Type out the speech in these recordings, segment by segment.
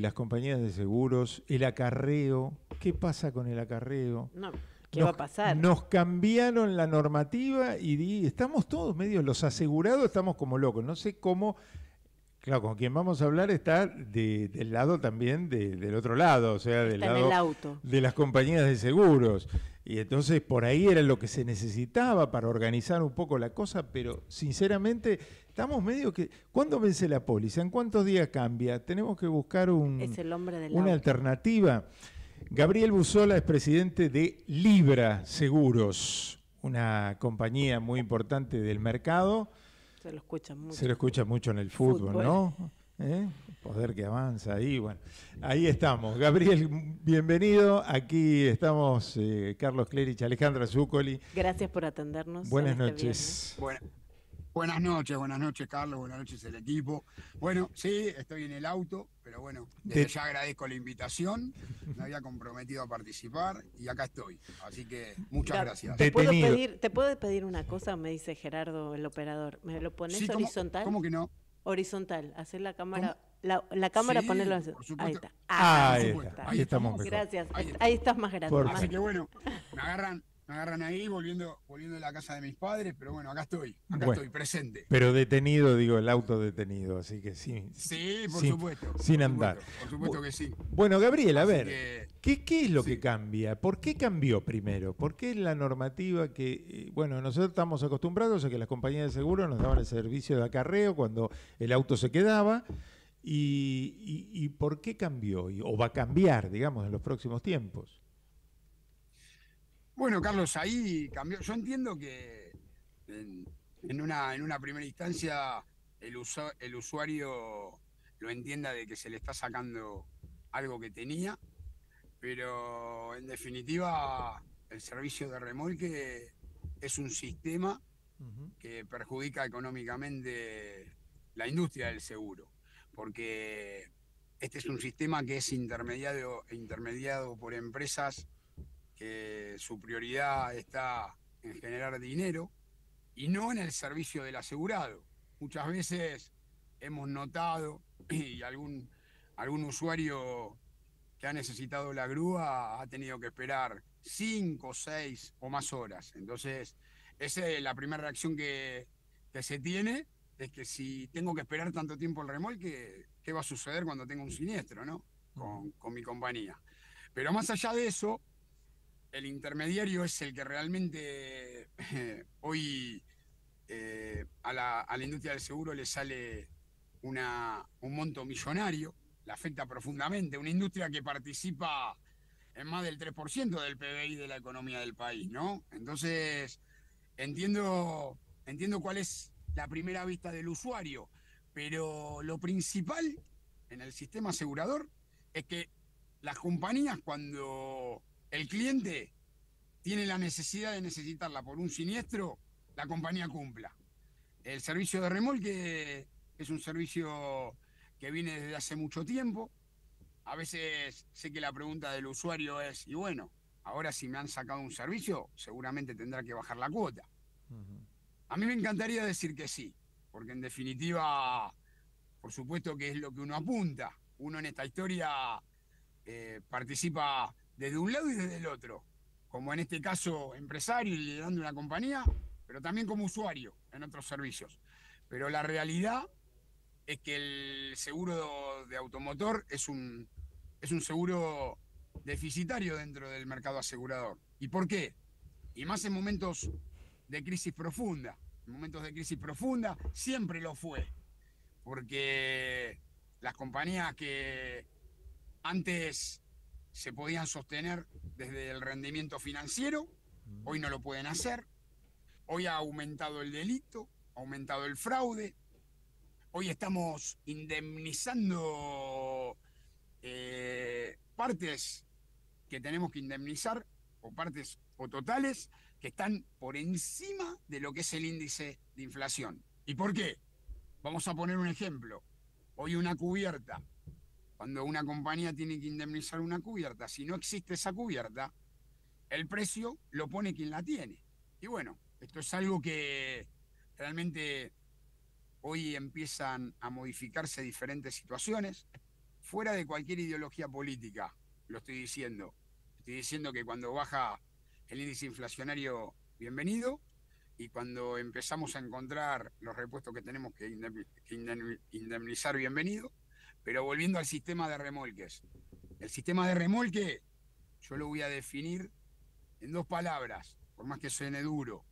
Las compañías de seguros, el acarreo, ¿qué pasa con el acarreo? No, ¿qué va a pasar? Nos cambiaron la normativa y estamos todos medio, los asegurados estamos como locos. No sé cómo Claro, con quien vamos a hablar está del lado también del otro lado, o sea, del lado de las compañías de seguros. Y entonces por ahí era lo que se necesitaba para organizar un poco la cosa, pero sinceramente estamos medio que... ¿Cuándo vence la póliza? ¿En cuántos días cambia? Tenemos que buscar un, una alternativa. Gabriel Buzola es presidente de Libra Seguros, una compañía muy importante del mercado se lo escucha mucho. Se lo escucha mucho en el fútbol, ¿no? ¿Eh? Poder que avanza ahí, bueno. Ahí estamos. Gabriel, bienvenido. Aquí estamos eh, Carlos Clerich, Alejandra Zuccoli. Gracias por atendernos. Buenas este noches. buenas noches, buenas noches, Carlos. Buenas noches, el equipo. Bueno, sí, estoy en el auto pero bueno, desde ya agradezco la invitación, me había comprometido a participar y acá estoy. Así que muchas gracias. ¿Te puedo, pedir, ¿Te puedo pedir una cosa? Me dice Gerardo, el operador. ¿Me lo pones horizontal? ¿cómo, que no? Horizontal, hacer la cámara. La, la, cámara, ponerlo Ahí está. Ah, ahí, está. ahí, estamos. Gracias. Ahí, estás más grande. Así que bueno, me agarran, me agarran ahí volviendo, volviendo a la casa de mis padres, pero bueno, acá estoy, acá estoy presente. Pero detenido, digo, el auto detenido, así que sí. Sí, por supuesto. Sin andar. por supuesto que sí. Bueno, Gabriel, a ver, ¿qué, ¿qué, es lo que cambia? ¿Por qué cambió primero? ¿Por qué la normativa que, eh, bueno, nosotros estamos acostumbrados a que las compañías de seguro nos daban el servicio de acarreo cuando el auto se quedaba? ¿Y, y por qué cambió? ¿O va a cambiar, digamos, en los próximos tiempos? Bueno, Carlos, ahí cambió. Yo entiendo que en, una, en una primera instancia el, el usuario lo entienda de que se le está sacando algo que tenía, pero en definitiva el servicio de remolque es un sistema que perjudica económicamente la industria del seguro, porque este es un sistema que es intermediado, intermediado por empresas que su prioridad está en generar dinero y no en el servicio del asegurado. Muchas veces hemos notado y algún, algún usuario que ha necesitado la grúa ha tenido que esperar cinco, seis o más horas. Entonces, esa es la primera reacción que, se tiene, es que si tengo que esperar tanto tiempo el remolque, ¿qué va a suceder cuando tenga un siniestro, no? Con, con mi compañía. Pero más allá de eso, el intermediario es el que realmente hoy eh, a, la, industria del seguro le sale una, un monto millonario, le afecta profundamente, una industria que participa en más del 3% del PBI de la economía del país, ¿no? Entonces, entiendo, entiendo cuál es la primera vista del usuario, pero lo principal en el sistema asegurador es que las compañías cuando el cliente tiene la necesidad de necesitarla por un siniestro, la compañía cumpla. El servicio de remolque es un servicio que viene desde hace mucho tiempo. A veces sé que la pregunta del usuario es, y bueno, ahora si me han sacado un servicio, seguramente tendrá que bajar la cuota. A mí me encantaría decir que sí, porque en definitiva, por supuesto que es lo que uno apunta. Uno en esta historia eh, participa desde un lado y desde el otro, como en este caso empresario y liderando una compañía, pero también como usuario en otros servicios. Pero la realidad es que el seguro de automotor es un, es un seguro deficitario dentro del mercado asegurador. ¿Y por qué? Y más en momentos de crisis profunda. En momentos de crisis profunda siempre lo fue. Porque las compañías que antes se podían sostener desde el rendimiento financiero, hoy no lo pueden hacer, hoy ha aumentado el delito, ha aumentado el fraude, hoy estamos indemnizando eh, partes que tenemos que indemnizar, o partes o totales, que están por encima de lo que es el índice de inflación. ¿Y por qué? Vamos a poner un ejemplo. Hoy una cubierta cuando una compañía tiene que indemnizar una cubierta, si no existe esa cubierta, el precio lo pone quien la tiene. Y bueno, esto es algo que realmente hoy empiezan a modificarse diferentes situaciones. fuera de cualquier ideología política, lo estoy diciendo. Estoy diciendo que cuando baja el índice inflacionario, bienvenido, y cuando empezamos a encontrar los repuestos que tenemos que indemnizar, bienvenido. Pero volviendo al sistema de remolques. El sistema de remolque yo lo voy a definir en dos palabras, por más que suene duro.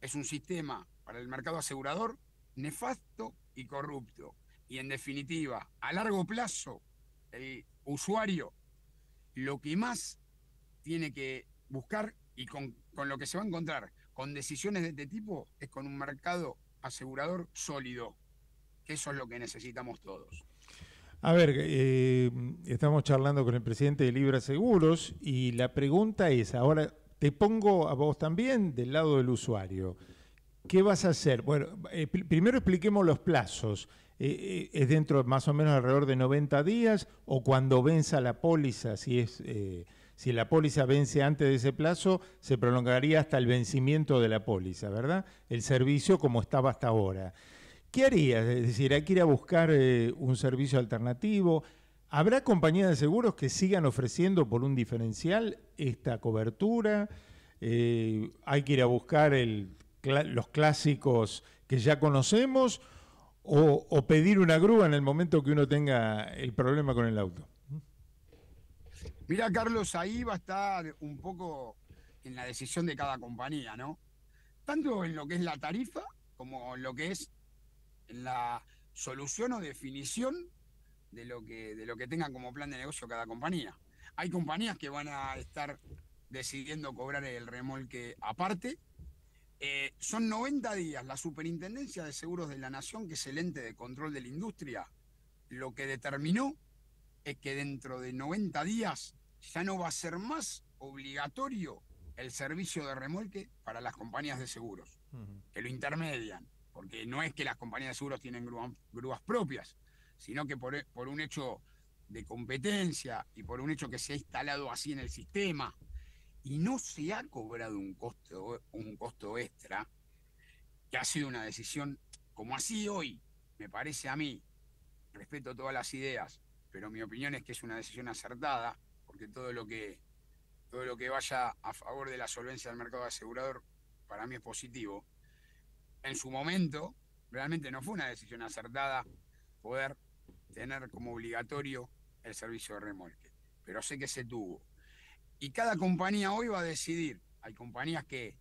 Es un sistema para el mercado asegurador nefasto y corrupto. Y en definitiva, a largo plazo, el usuario lo que más tiene que buscar y con, con lo que se va a encontrar con decisiones de este tipo es con un mercado asegurador sólido, que eso es lo que necesitamos todos. A ver, eh, estamos charlando con el presidente de Libra Seguros y la pregunta es, ahora te pongo a vos también del lado del usuario. ¿Qué vas a hacer? Bueno, eh, primero expliquemos los plazos. Eh, ¿Es dentro más o menos alrededor de 90 días o cuando venza la póliza, si es si la póliza vence antes de ese plazo, se prolongaría hasta el vencimiento de la póliza, ¿verdad? El servicio como estaba hasta ahora. ¿Qué harías? Es decir, hay que ir a buscar eh, un servicio alternativo. ¿Habrá compañías de seguros que sigan ofreciendo por un diferencial esta cobertura? Eh, ¿Hay que ir a buscar los clásicos que ya conocemos o, o pedir una grúa en el momento que uno tenga el problema con el auto? Mira, Carlos, ahí va a estar un poco en la decisión de cada compañía, ¿no? Tanto en lo que es la tarifa como en lo que es la solución o definición de lo que, de lo que tengan como plan de negocio cada compañía. Hay compañías que van a estar decidiendo cobrar el remolque aparte. Eh, son 90 días. La Superintendencia de Seguros de la Nación, que es el ente de control de la industria, lo que determinó es que dentro de 90 días ya no va a ser más obligatorio el servicio de remolque para las compañías de seguros, que lo intermedian, porque no es que las compañías de seguros tienen grúas, propias, sino que por, por, un hecho de competencia y por un hecho que se ha instalado así en el sistema y no se ha cobrado un costo, un costo extra, que ha sido una decisión como así hoy, me parece a mí, respeto todas las ideas, pero mi opinión es que es una decisión acertada, porque todo lo que todo lo que vaya a favor de la solvencia del mercado asegurador para mí es positivo. En su momento, realmente no fue una decisión acertada poder tener como obligatorio el servicio de remolque, pero sé que se tuvo. Y cada compañía hoy va a decidir. Hay compañías que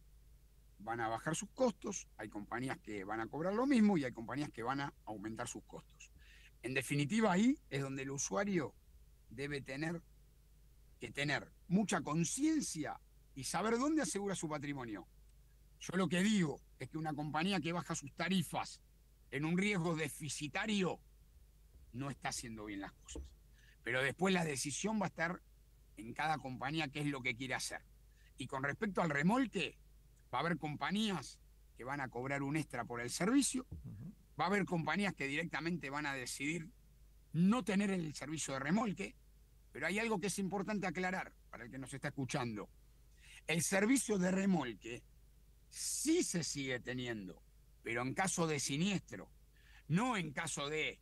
van a bajar sus costos, hay compañías que van a cobrar lo mismo y hay compañías que van a aumentar sus costos. En definitiva, ahí es donde el usuario debe tener que tener mucha conciencia y saber dónde asegura su patrimonio. Yo lo que digo es que una compañía que baja sus tarifas en un riesgo deficitario no está haciendo bien las cosas. Pero después la decisión va a estar en cada compañía qué es lo que quiere hacer. Y con respecto al remolque, va a haber compañías que van a cobrar un extra por el servicio, va a haber compañías que directamente van a decidir no tener el servicio de remolque, pero hay algo que es importante aclarar para el que nos está escuchando. El servicio de remolque sí se sigue teniendo, pero en caso de siniestro, no en caso de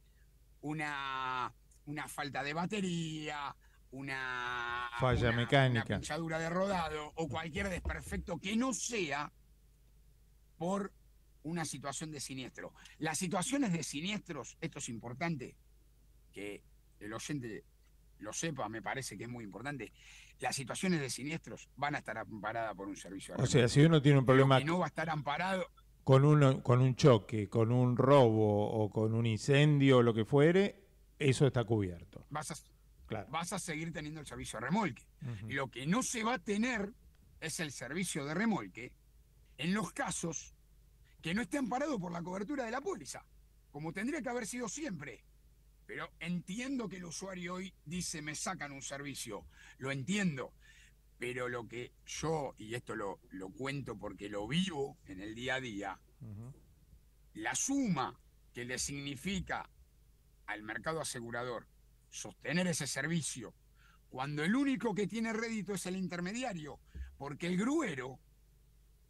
una, una falta de batería, una falla mecánica, una pinchadura de rodado o cualquier desperfecto que no sea por una situación de siniestro. Las situaciones de siniestros, esto es importante que el oyente lo sepa, me parece que es muy importante. Las situaciones de siniestros van a estar amparadas por un servicio. o sea, si uno tiene un problema... no va a estar amparado... Con, uno, con un choque, con un robo o con un incendio o lo que fuere, eso está cubierto. Vas a, claro. vas a seguir teniendo el servicio de remolque. Lo que no se va a tener es el servicio de remolque en los casos que no esté amparado por la cobertura de la póliza, como tendría que haber sido siempre. Pero entiendo que el usuario hoy dice me sacan un servicio, lo entiendo. Pero lo que yo, y esto lo, lo cuento porque lo vivo en el día a día, la suma que le significa al mercado asegurador sostener ese servicio, cuando el único que tiene rédito es el intermediario, porque el gruero,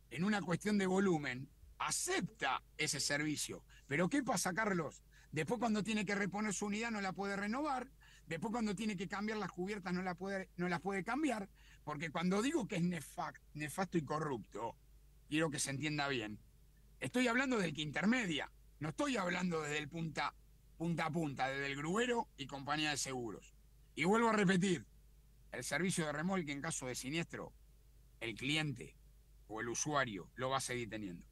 en una cuestión de volumen, acepta ese servicio. Pero ¿qué pasa, Carlos? Después cuando tiene que reponer su unidad no la puede renovar. Después cuando tiene que cambiar las cubiertas no, la puede, no las puede cambiar, porque cuando digo que es nefasto y corrupto, quiero que se entienda bien, estoy hablando del que intermedia, no estoy hablando desde el punta, punta a punta, desde el gruero y compañía de seguros. Y vuelvo a repetir, el servicio de remolque en caso de siniestro, el cliente o el usuario lo va a seguir teniendo.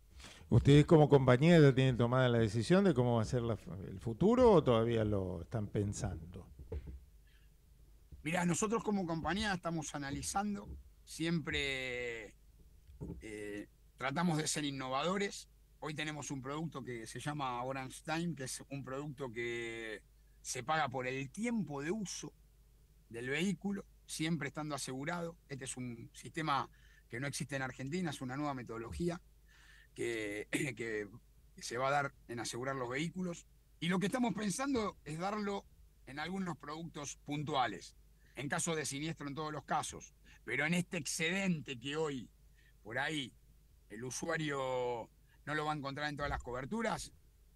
¿Ustedes como compañía ya tienen tomada la decisión de cómo va a ser el futuro o todavía lo están pensando? Mira, nosotros como compañía estamos analizando, siempre eh, tratamos de ser innovadores. Hoy tenemos un producto que se llama Orange Time, que es un producto que se paga por el tiempo de uso del vehículo, siempre estando asegurado. Este es un sistema que no existe en Argentina, es una nueva metodología que, se va a dar en asegurar los vehículos. Y lo que estamos pensando es darlo en algunos productos puntuales, en caso de siniestro en todos los casos. Pero en este excedente que hoy, por ahí, el usuario no lo va a encontrar en todas las coberturas,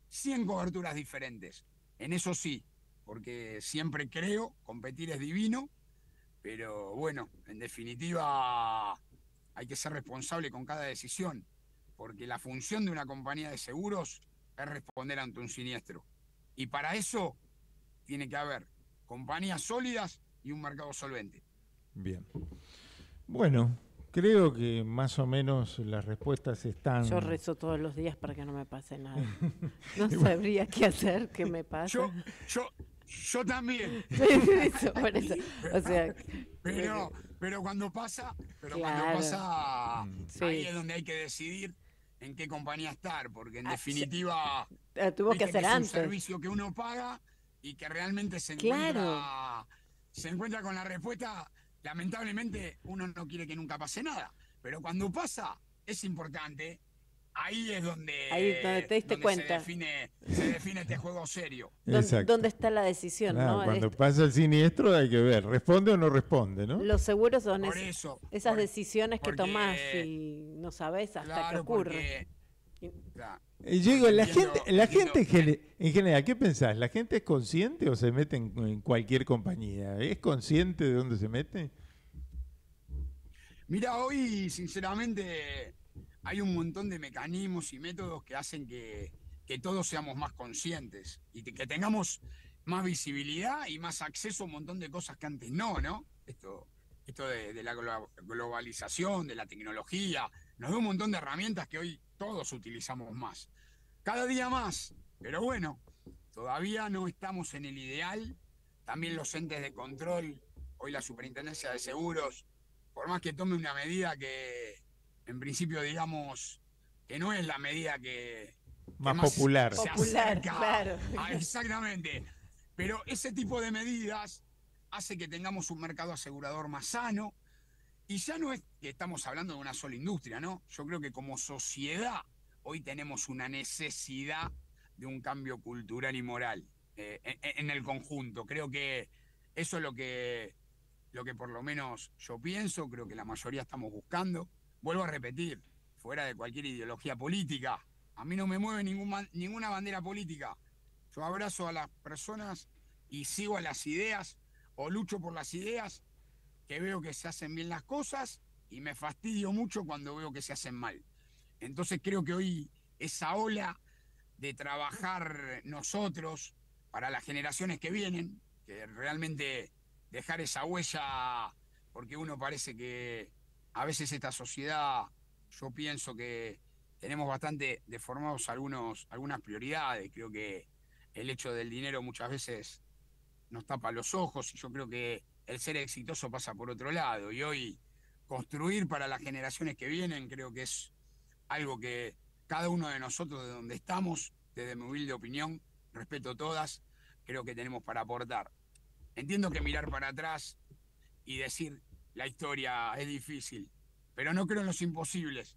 100 coberturas diferentes. En eso sí, porque siempre creo, competir es divino, pero bueno, en definitiva hay que ser responsable con cada decisión porque la función de una compañía de seguros es responder ante un siniestro. Y para eso tiene que haber compañías sólidas y un mercado solvente. Bien. Bueno, creo que más o menos las respuestas están. Yo rezo todos los días para que no me pase nada. No sabría qué hacer que me pase. Yo, yo, yo también. por eso. O sea, pero, pero cuando pasa, pero cuando pasa, ahí es donde hay que decidir en qué compañía estar, porque en ah, definitiva ah, tuvo que hacer es antes. un servicio que uno paga y que realmente se encuentra, se encuentra con la respuesta. Lamentablemente uno no quiere que nunca pase nada, pero cuando pasa es importante. Ahí es donde, ahí donde te diste cuenta. Se define, se define este juego serio. ¿Dónde, está la decisión? Cuando pasa el siniestro hay que ver, ¿responde o no responde? ¿no? Los seguros son esas decisiones que tomás y no sabes hasta qué ocurre. Porque, la gente, la gente en general, ¿qué pensás? ¿La gente es consciente o se mete en, cualquier compañía? ¿Es consciente de dónde se mete? Mira, hoy sinceramente hay un montón de mecanismos y métodos que hacen que, todos seamos más conscientes y que tengamos más visibilidad y más acceso a un montón de cosas que antes no, ¿no? Esto, esto de, la globalización, de la tecnología, nos da un montón de herramientas que hoy todos utilizamos más. Cada día más, pero bueno, todavía no estamos en el ideal. También los entes de control, hoy la Superintendencia de Seguros, por más que tome una medida que en principio digamos que no es la medida que... Más, popular. popular, claro. exactamente. Pero ese tipo de medidas hace que tengamos un mercado asegurador más sano. Y ya no es que estamos hablando de una sola industria, ¿no? Yo creo que como sociedad hoy tenemos una necesidad de un cambio cultural y moral eh, en, el conjunto. Creo que eso es lo que, lo que por lo menos yo pienso, creo que la mayoría estamos buscando. Vuelvo a repetir, fuera de cualquier ideología política, a mí no me mueve ninguna bandera política. Yo abrazo a las personas y sigo a las ideas o lucho por las ideas que veo que se hacen bien las cosas y me fastidio mucho cuando veo que se hacen mal. Entonces creo que hoy esa ola de trabajar nosotros para las generaciones que vienen, que realmente dejar esa huella, porque uno parece que a veces esta sociedad, yo pienso que tenemos bastante deformados algunos, algunas prioridades. Creo que el hecho del dinero muchas veces nos tapa los ojos y yo creo que el ser exitoso pasa por otro lado. Y hoy construir para las generaciones que vienen creo que es algo que cada uno de nosotros de donde estamos, desde mi humilde opinión, respeto todas, creo que tenemos para aportar. Entiendo que mirar para atrás y decir la historia es difícil, pero no creo en los imposibles.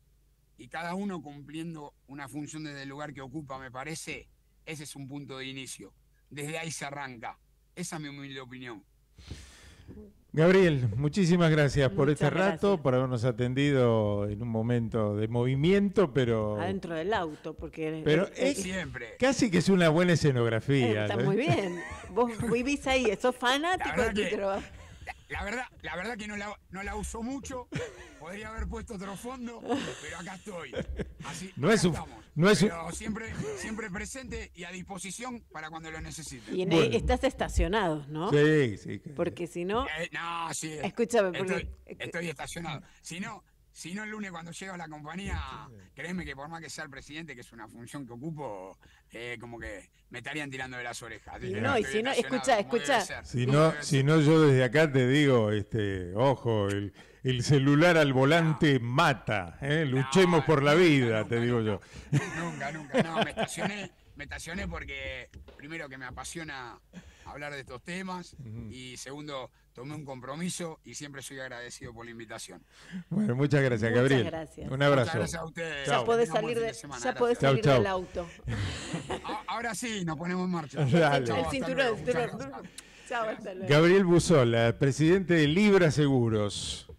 Y cada uno cumpliendo una función desde el lugar que ocupa, me parece, ese es un punto de inicio. Desde ahí se arranca. Esa es mi humilde opinión. Gabriel, muchísimas gracias por este rato, por habernos atendido en un momento de movimiento, pero... Adentro del auto, porque... Pero es, siempre. Casi que es una buena escenografía. está muy bien. Vos vivís ahí, sos fanático de tu trabajo. La verdad, la verdad que no la, no la uso mucho. Podría haber puesto otro fondo, pero acá estoy. Así, no es un, no es pero siempre, siempre presente y a disposición para cuando lo necesite. Y estás estacionado, ¿no? Sí, sí. Porque si no. Eh, no, sí. Escúchame, porque. Estoy, estoy estacionado. Si no, si no el lunes cuando llego a la compañía, créeme que por más que sea el presidente, que es una función que ocupo, eh, como que me estarían tirando de las orejas. no, y si no, escucha, escucha. Si no, si no, yo desde acá te digo, este, ojo, el, el celular al volante mata, ¿eh? luchemos por la vida, te digo yo. Nunca, nunca, no, me estacioné, me estacioné porque primero que me apasiona hablar de estos temas y segundo tomé un compromiso y siempre soy agradecido por la invitación. Bueno, muchas gracias, Gabriel. Muchas gracias. Un abrazo. Muchas gracias a ustedes. Ya podés salir, de, ya podés salir del auto. Ahora sí, nos ponemos en marcha. El cinturón, Chao, Gabriel Buzola, presidente de Libra Seguros.